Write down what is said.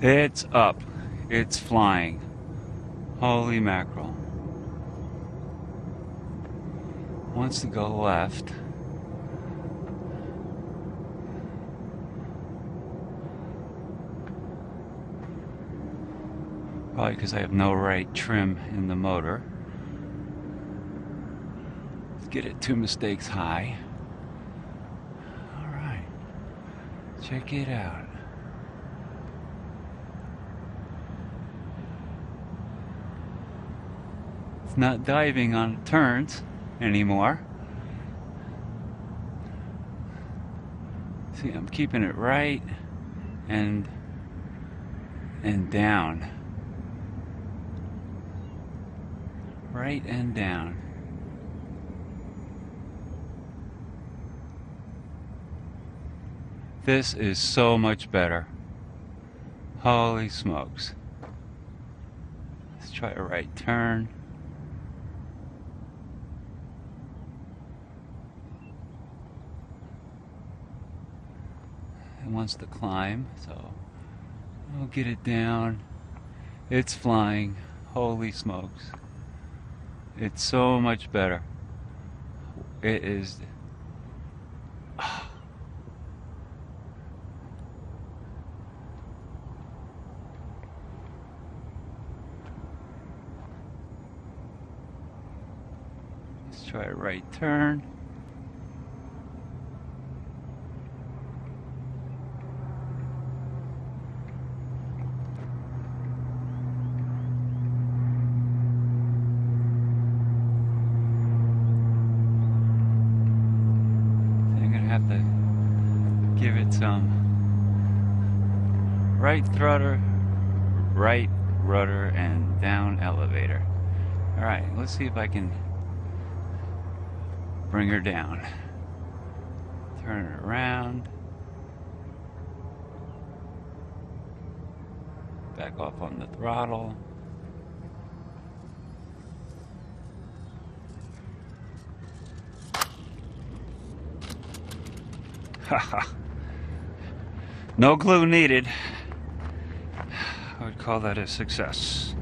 It's up. It's flying. Holy mackerel. Wants to go left. Probably because I have no right trim in the motor. Let's get it two mistakes high. Alright. Check it out. It's not diving on turns anymore. See, I'm keeping it right and and down. Right and down. This is so much better. Holy smokes. Let's try a right turn. It wants to climb, so I'll get it down. It's flying. Holy smokes. It's so much better. It is. Let's try a right turn. I'm gonna have to give it some right thrutter, right rudder, and down elevator. All right, let's see if I can bring her down. Turn it around. Back off on the throttle. no glue needed. I would call that a success.